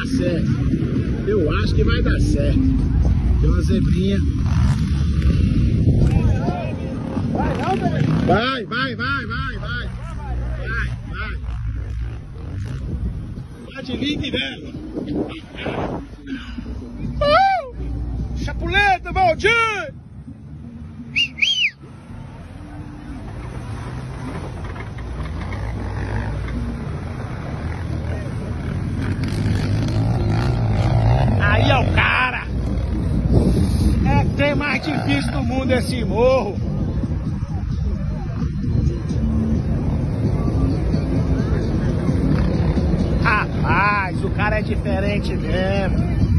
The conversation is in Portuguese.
dar certo. Eu acho que vai dar certo. Tem uma zebrinha. Vai, não, vai, vai, vai, vai, vai. Vai, vai. Pode vir de vela. Uh! Chapuleta, Valdir! Aí é o cara! É que tem mais difícil do mundo esse morro. Rapaz, o cara é diferente mesmo.